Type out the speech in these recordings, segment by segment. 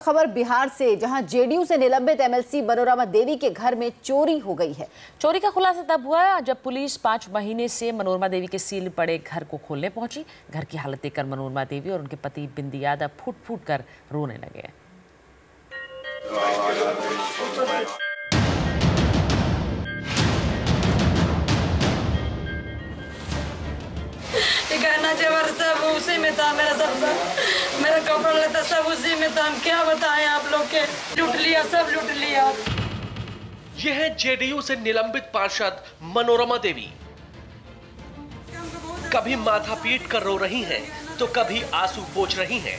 खबर बिहार से जहाँ जेडीयू से निलंबित एमएलसी मनोरमा देवी के घर में चोरी हो गई है। चोरी का खुलासा तब हुआ जब पुलिस पाँच महीने से मनोरमा देवी के सील पड़े घर को खोलने पहुँची। घर की हालत देखकर मनोरमा देवी और उनके पति बिंदी यादव फूट फूट कर रोने लगे। ये गहना सब उसी में था मेरा सब मेरा कपड़ा लेता सब उसी में था, हम क्या बताएँ आप लोग के? लूट लिया, सब लूट लिया। ये है जेडीयू से निलंबित पार्षद मनोरमा देवी। कभी माथा पीट कर रो रही हैं तो कभी आँसू पोछ रही हैं।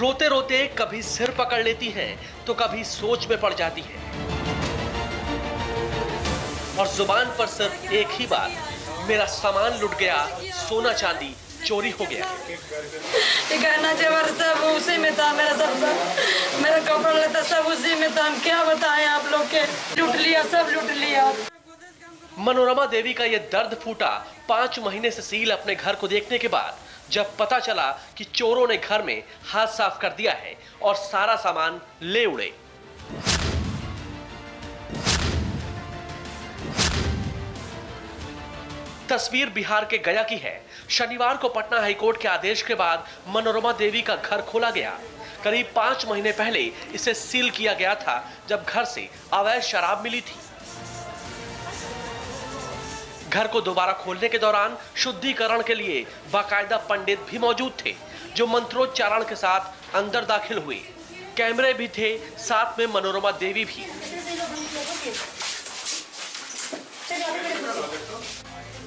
रोते रोते कभी सिर पकड़ लेती हैं तो कभी सोच में पड़ जाती हैं। और ज़ुबान पर सिर्फ़ एक ही बात, मेरा सामान लुट गया, सोना चांदी चोरी हो गया। ये गहना जेवर सब उसी में था मेरा सब सब मेरा कपड़ा लेता सब उसी में था। हम क्या बताएँ आप लोग के? लूट लिया सब लूट लिया। मनोरमा देवी का यह दर्द फूटा पाँच महीने से सील अपने घर को देखने के बाद जब पता चला कि चोरों ने घर में हाथ साफ़ कर दिया है और सारा सामान ले उड़े। तस्वीर बिहार के गया की है। शनिवार को पटना हाईकोर्ट के आदेश के बाद मनोरमा देवी का घर खोला गया। करीब पाँच महीने पहले इसे सील किया गया था, जब घर से अवैध शराब मिली थी। घर को दोबारा खोलने के दौरान शुद्धिकरण के लिए बाकायदा पंडित भी मौजूद थे, जो मंत्रोच्चारण के साथ अंदर दाखिल हुए। कैमरे भी थे, साथ में मनोरमा देवी भी।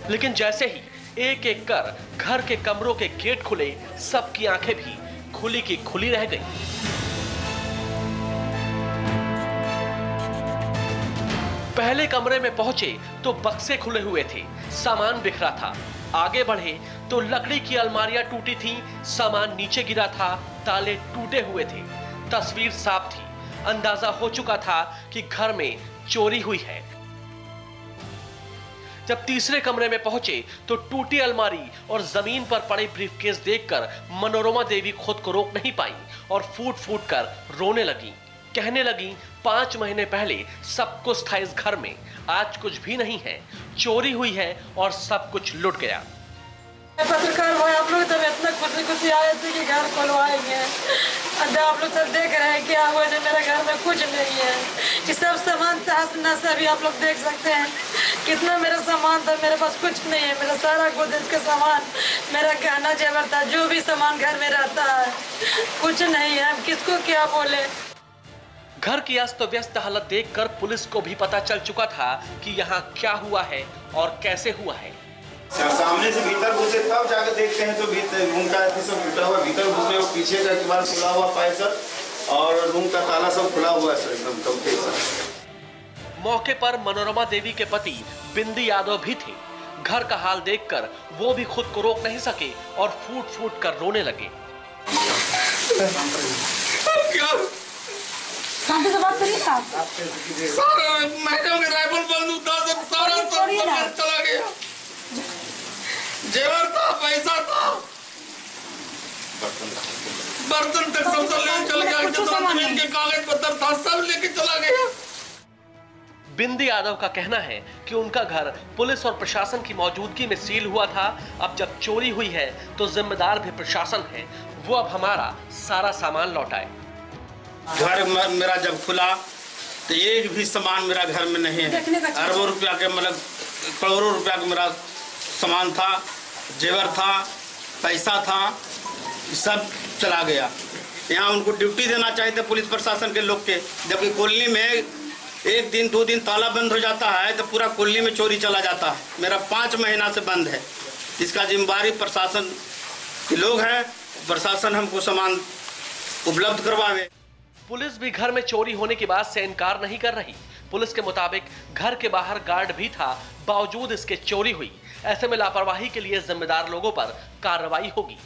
लेकिन जैसे ही एक एक कर घर के कमरों के गेट खुले, सबकी आँखें भी खुली की खुली रह गई। पहले कमरे में पहुँचे तो बक्से खुले हुए थे, सामान बिखरा था। आगे बढ़े तो लकड़ी की अलमारियाँ टूटी थी, सामान नीचे गिरा था, ताले टूटे हुए थे। तस्वीर साफ़ थी। अंदाज़ा हो चुका था कि घर में चोरी हुई है। जब तीसरे कमरे में पहुँचे तो टूटी अलमारी और ज़मीन पर पड़े ब्रीफकेस देखकर मनोरमा देवी खुद को रोक नहीं पाई और फूट फूट कर रोने लगी। कहने लगी, पाँच महीने पहले सब कुछ था इस घर में, आज कुछ भी नहीं है। चोरी हुई है और सब कुछ लुट गया। पत्रकार भाई आप लोग तो इतना खुशी खुशी आए थे कि घर खुलवाएँगे। अब आप लोग सब देख रहे हैं क्या हुआ जो मेरे घर में कुछ नहीं है, कि सब सामान तहस नहस अभी आप लोग देख सकते हैं। कितना मेरा सामान था, मेरे पास कुछ नहीं है, मेरा सारा गोदरेज का सामान, मेरा गहना, जेवर था, जो भी सामान घर में रहता है, कुछ नहीं है। हम किसको क्या बोले? घर की अस्त व्यस्त हालत देखकर पुलिस को भी पता चल चुका था कि यहाँ क्या हुआ है और कैसे हुआ है। सामने से भीतर घुसे तब जाकर देखते हैं तो भीतर रूम का सब टूटा हुआ भीतर घुसने और पीछे का किवाड़ खुला हुआ पाए सर और रूम का ताला सब खुला हुआ है सर एकदम कंप्लीट सर मौके पर मनोरमा देवी के पति बिंदी यादव भी थे घर का हाल देखकर वो भी खुद को रोक नहीं सके और फूट फूट कर रोने लगे शांति से बात करिए सारा मैडम के राइफल बंदूक सारा ना। सब चला गया जेवर था पैसा था। बर्तन तक सब सब लेके चल गया कुछ जितना सामान। ज़मीन के कागज़ पत्तर था सब लेके चला गया। बिंदी यादव का कहना है कि उनका घर पुलिस और प्रशासन की मौजूदगी में सील हुआ था। अब जब चोरी हुई है तो जिम्मेदार भी प्रशासन है। वो अब हमारा सारा सामान लौटाए घर मेरा जब खुला तो एक भी सामान मेरा घर में नहीं है। अरबों रुपया के मतलब करोड़ों रुपया का मेरा सामान था। जेवर था, पैसा था, सब चला गया। यहाँ उनको ड्यूटी देना चाहिए था पुलिस प्रशासन के लोग के। जबकि कॉलोनी में एक दिन, दो दिन ताला बंद हो जाता है तो पूरा कॉलोनी में चोरी चला जाता है। मेरा पाँच महीना से बंद है। इसका जिम्मेवारी प्रशासन के लोग हैं। प्रशासन हमको सामान उपलब्ध करवावे। पुलिस भी घर में चोरी होने की बात से इनकार नहीं कर रही। पुलिस के मुताबिक घर के बाहर गार्ड भी था। बावजूद इसके चोरी हुई। ऐसे में लापरवाही के लिए जिम्मेदार लोगों पर कार्रवाई होगी।